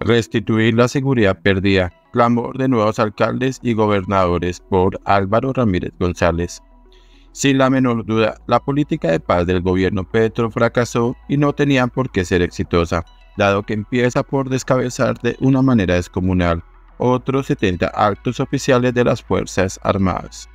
Restituir la seguridad perdida. Clamor de nuevos alcaldes y gobernadores por Álvaro Ramírez González. Sin la menor duda, la política de paz del gobierno Petro fracasó y no tenía por qué ser exitosa, dado que empieza por descabezar de una manera descomunal otros 70 altos oficiales de las Fuerzas Armadas.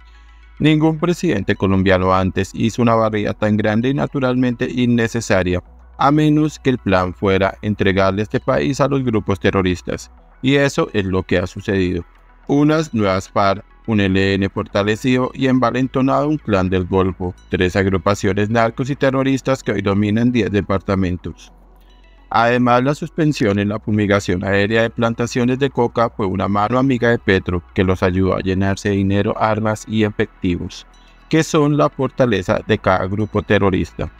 Ningún presidente colombiano antes hizo una barrera tan grande y naturalmente innecesaria a menos que el plan fuera entregarle este país a los grupos terroristas. Y eso es lo que ha sucedido. Unas nuevas FARC, un ELN fortalecido y envalentonado un clan del Golfo, tres agrupaciones narcos y terroristas que hoy dominan 10 departamentos. Además, la suspensión en la fumigación aérea de plantaciones de coca fue una mano amiga de Petro que los ayudó a llenarse de dinero, armas y efectivos, que son la fortaleza de cada grupo terrorista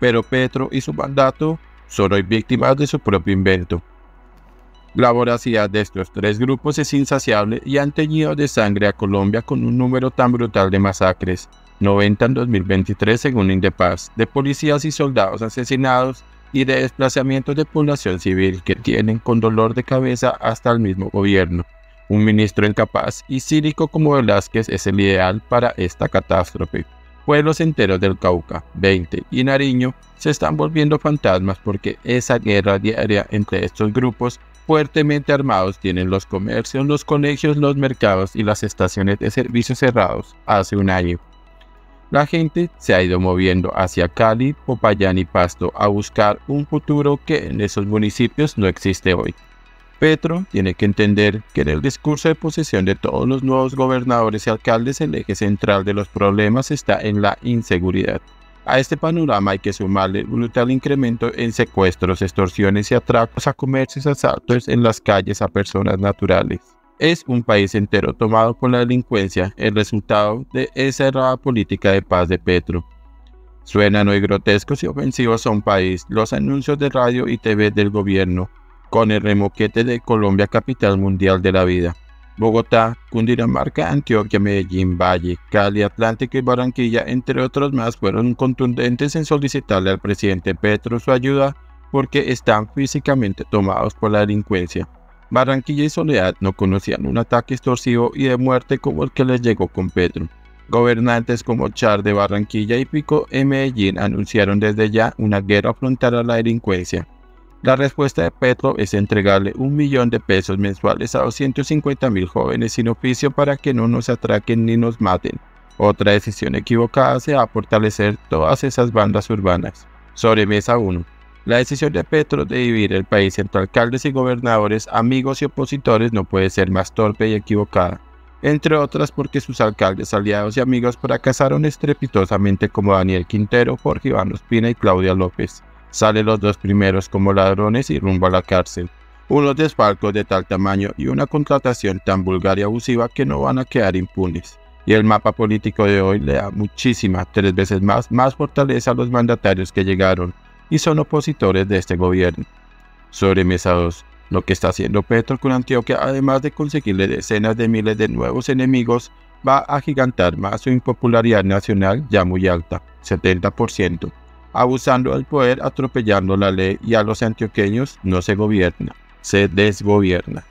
pero Petro y su mandato son hoy víctimas de su propio invento. La voracidad de estos tres grupos es insaciable y han teñido de sangre a Colombia con un número tan brutal de masacres, 90 en 2023 según Indepaz, de policías y soldados asesinados y de desplazamientos de población civil que tienen con dolor de cabeza hasta el mismo gobierno. Un ministro incapaz y cínico como Velázquez es el ideal para esta catástrofe. Pueblos enteros del Cauca, 20 y Nariño se están volviendo fantasmas porque esa guerra diaria entre estos grupos fuertemente armados tienen los comercios, los colegios, los mercados y las estaciones de servicio cerrados hace un año. La gente se ha ido moviendo hacia Cali, Popayán y Pasto a buscar un futuro que en esos municipios no existe hoy. Petro tiene que entender que en el discurso de posesión de todos los nuevos gobernadores y alcaldes el eje central de los problemas está en la inseguridad. A este panorama hay que sumarle un brutal incremento en secuestros, extorsiones y atracos a comercios asaltos en las calles a personas naturales. Es un país entero tomado por la delincuencia, el resultado de esa errada política de paz de Petro. Suenan hoy grotescos y ofensivos a un país los anuncios de radio y TV del gobierno, con el remoquete de Colombia capital mundial de la vida. Bogotá, Cundinamarca, Antioquia, Medellín, Valle, Cali, Atlántico y Barranquilla, entre otros más, fueron contundentes en solicitarle al presidente Petro su ayuda porque están físicamente tomados por la delincuencia. Barranquilla y Soledad no conocían un ataque extorsivo y de muerte como el que les llegó con Petro. Gobernantes como Char de Barranquilla y Pico en Medellín anunciaron desde ya una guerra frontal a la delincuencia. La respuesta de Petro es entregarle un millón de pesos mensuales a 250 mil jóvenes sin oficio para que no nos atraquen ni nos maten. Otra decisión equivocada será fortalecer todas esas bandas urbanas. Sobre mesa 1. La decisión de Petro de dividir el país entre alcaldes y gobernadores, amigos y opositores no puede ser más torpe y equivocada. Entre otras porque sus alcaldes, aliados y amigos fracasaron estrepitosamente como Daniel Quintero, Jorge Iván Ospina y Claudia López. Salen los dos primeros como ladrones y rumbo a la cárcel. Unos desfalcos de tal tamaño y una contratación tan vulgar y abusiva que no van a quedar impunes. Y el mapa político de hoy le da muchísima, tres veces más, más fortaleza a los mandatarios que llegaron y son opositores de este gobierno. Sobre Mesa 2, lo que está haciendo Petro con Antioquia, además de conseguirle decenas de miles de nuevos enemigos, va a gigantar más su impopularidad nacional ya muy alta, 70% abusando del poder, atropellando la ley y a los antioqueños no se gobierna, se desgobierna.